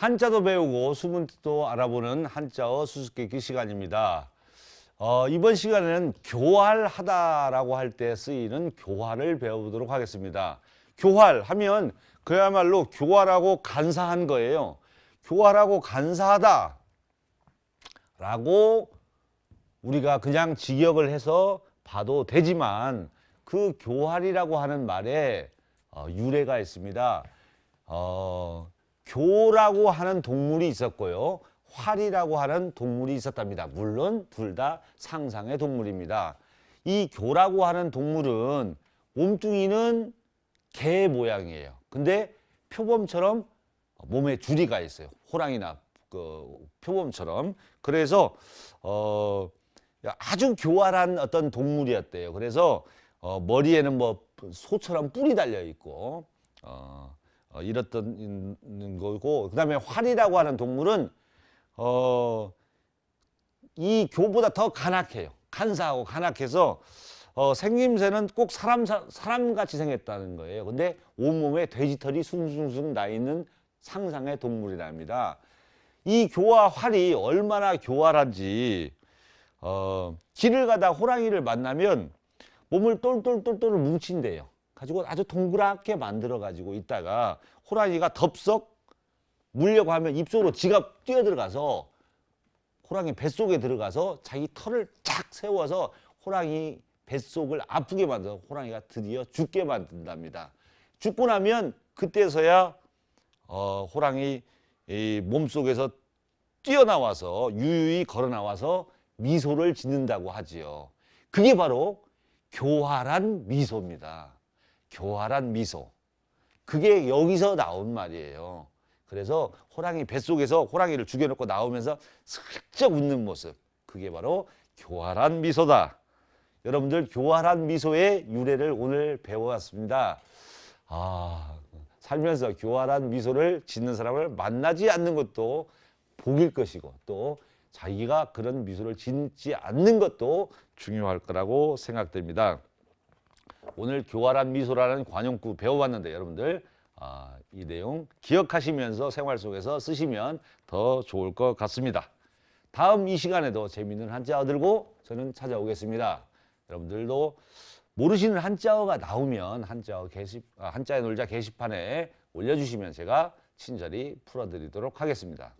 한자도 배우고 수문도 알아보는 한자어 수수께끼 시간입니다. 어, 이번 시간에는 교활하다라고 할 때 쓰이는 교활을 배워보도록 하겠습니다. 교활 하면 그야말로 교활하고 간사한 거예요. 교활하고 간사하다 라고 우리가 그냥 직역을 해서 봐도 되지만 그 교활이라고 하는 말에 어, 유래가 있습니다. 어, 교라고 하는 동물이 있었고요. 활이라고 하는 동물이 있었답니다. 물론 둘 다 상상의 동물입니다. 이 교라고 하는 동물은 몸뚱이는 개 모양이에요. 근데 표범처럼 몸에 줄이가 있어요. 호랑이나 그 표범처럼. 그래서 어 아주 교활한 어떤 동물이었대요. 그래서 어 머리에는 뭐 소처럼 뿔이 달려 있고 어, 어 이렇던 거고 그다음에 활이라고 하는 동물은 어 이 교보다 더 간악해요. 간사하고 간악해서 어, 생김새는 꼭 사람 사람 같이 생겼다는 거예요. 근데 온몸에 돼지털이 숭숭숭 나 있는 상상의 동물이랍니다. 이 교와 활이 얼마나 교활한지 어, 길을 가다 호랑이를 만나면 몸을 똘똘똘똘 뭉친대요. 가지고 아주 동그랗게 만들어 가지고 있다가 호랑이가 덥석 물려고 하면 입속으로 지가 뛰어들어가서 호랑이 뱃속에 들어가서 자기 털을 쫙 세워서 호랑이 뱃속을 아프게 만들어 호랑이가 드디어 죽게 만든답니다. 죽고 나면 그때서야 어, 호랑이 이 몸속에서 뛰어나와서 유유히 걸어 나와서 미소를 짓는다고 하지요. 그게 바로 교활한 미소입니다. 교활한 미소. 그게 여기서 나온 말이에요. 그래서 호랑이 뱃속에서 호랑이를 죽여놓고 나오면서 슬쩍 웃는 모습. 그게 바로 교활한 미소다. 여러분들 교활한 미소의 유래를 오늘 배워왔습니다. 아, 살면서 교활한 미소를 짓는 사람을 만나지 않는 것도 복일 것이고 또 자기가 그런 미소를 짓지 않는 것도 중요할 거라고 생각됩니다. 오늘 교활한 미소라는 관용구 배워봤는데 여러분들 아, 이 내용 기억하시면서 생활 속에서 쓰시면 더 좋을 것 같습니다. 다음 이 시간에도 재미있는 한자어 들고 저는 찾아오겠습니다. 여러분들도 모르시는 한자어가 나오면 한자어 게시 아, 한자의 놀자 게시판에 올려주시면 제가 친절히 풀어드리도록 하겠습니다.